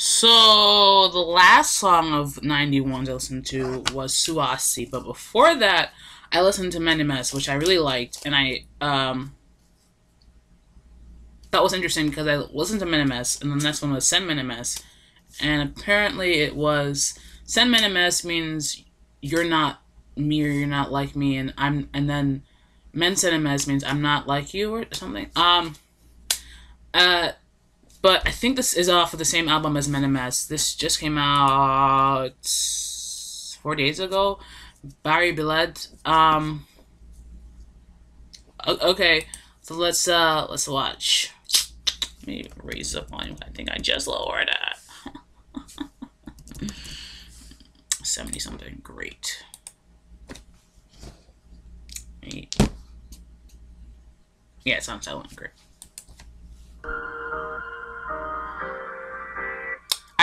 So the last song of 91s I listened to was Suasi, but before that I listened to Minimes, which I really liked, and I um that was interesting because I listened to Minimes, and the next one was Sen Minimes, and apparently it was Sen Minimes means you're not me or you're not like me, and I'm and then Men Minimes means I'm not like you or something. Um, uh but I think this is off of the same album as Minimes. This just came out four days ago. Bari Biled. Um. Okay, so let's uh let's watch. Let me raise the volume. I think I just lowered it. Seventy something. Great. Yeah, it's on silent. Great.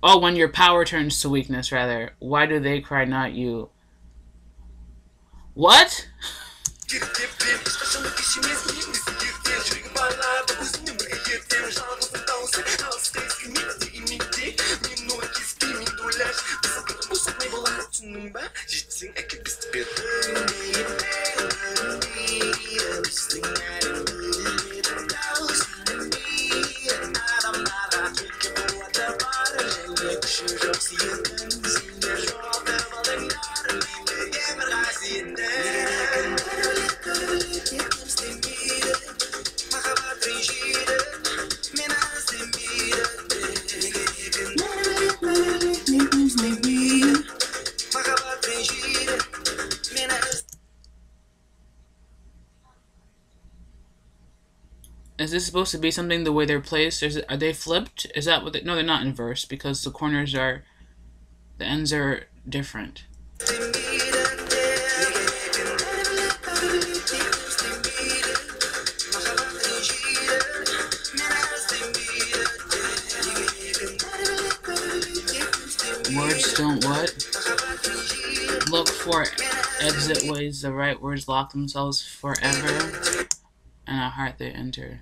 Oh, when your power turns to weakness, rather. Why do they cry, not you? What? Is this supposed to be something the way they're placed? Is it, are they flipped? Is that what they, no, they're not inverse because the corners are, the ends are different. Words don't what? Look for exit ways the right words lock themselves forever and a heart they enter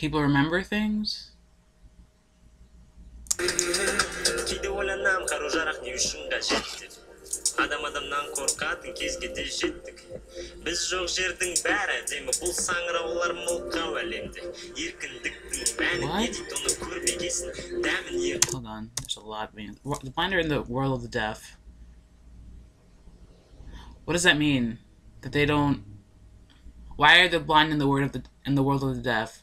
People remember things? адам адамнан қорқатын кезге де жеттік біз жоқ жердің бәрі әдемі бұл саңыраулар мылқау әлемде еркіндіктің мәні не дейді оны көрмегесін дәмін Hold on, there's a lot being... The blind are in the world of the deaf. What does that mean? That they don't... Why are the blind in the world of the in the world of the deaf?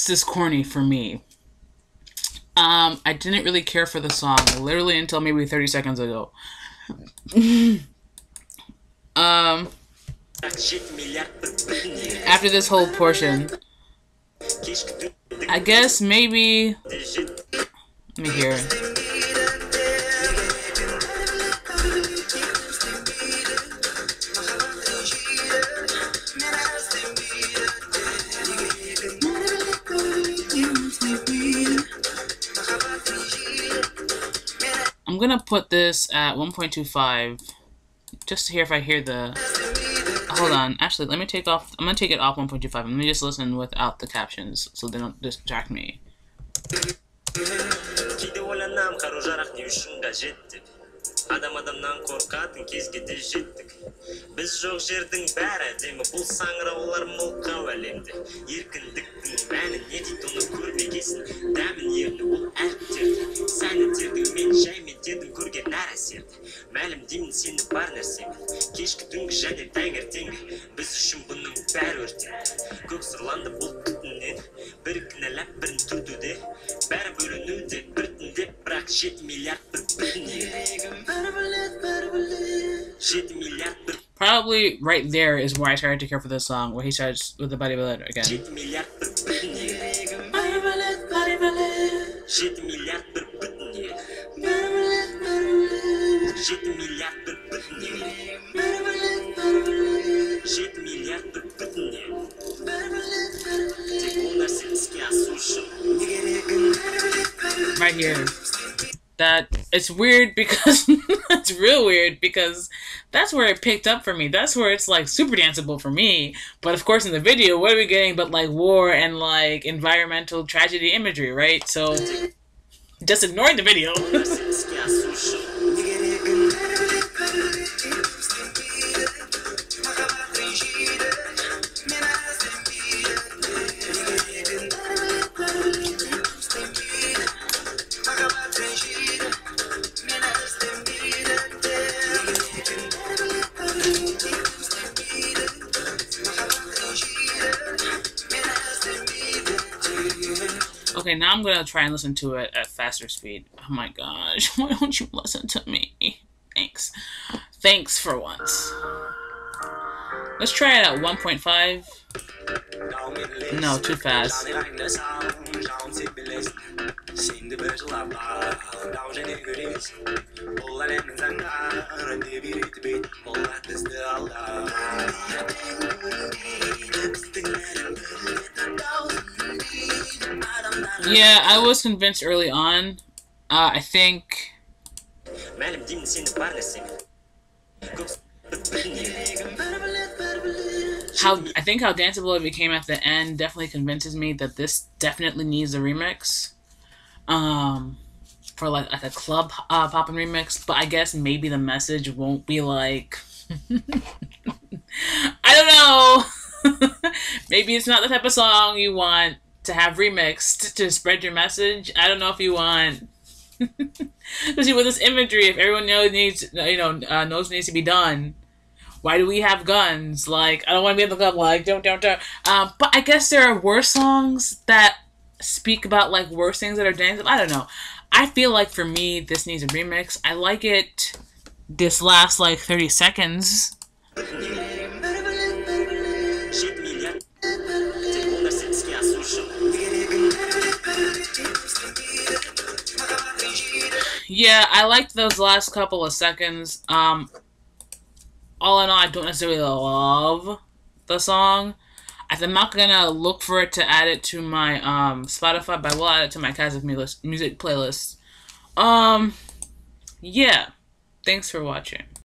the text is corny for me. Um, I didn't really care for the song, literally until maybe 30 seconds ago. um, after this whole portion, I guess maybe. Let me hear. I'm gonna put this at 1.25 just to hear if I hear the. Hold on, actually, let me take off. I'm gonna take it off 1.25. Let me just listen without the captions so they don't distract me. адам адамнан қорқатын кезге де жеттік біз жоқ жердің бәрі әдемі бұл саңыраулар мылқау әлемде еркіндіктің мәні не дейді оны көрмегесін дәмін ерні ол әріптерді Probably right there is where I started to care for this song, where he starts with the Bari Biled again. Right here that it's weird because it's real weird because that's where it picked up for me. That's where it's like super danceable for me. But of course, in the video, what are we getting but like war and like environmental tragedy imagery, right? So just ignoring the video. Okay, now I'm gonna try and listen to it at faster speed. Oh my gosh, why don't you listen to me? Thanks. Thanks for once. Let's try it at 1.5. No, too fast. Yeah, I was convinced early on. Uh, I think. How I think how danceable it became at the end definitely convinces me that this definitely needs a remix. Um, for like like a club uh, poppin' remix, but I guess maybe the message won't be like. I don't know. maybe it's not the type of song you want to have remixed to spread your message. I don't know if you want, especially with this imagery. If everyone knows needs, you know, uh, knows needs to be done, why do we have guns? Like, I don't want to be in the club. Like, don't, don't, don't. Um, but I guess there are worse songs that speak about like worse things that are dangerous. I don't know. I feel like for me, this needs a remix. I like it. This last like thirty seconds. Yeah, I liked those last couple of seconds. Um, all in all, I don't necessarily love the song. I'm not gonna look for it to add it to my um, Spotify, but I will add it to my Kazakh music playlist. Um, yeah. Thanks for watching.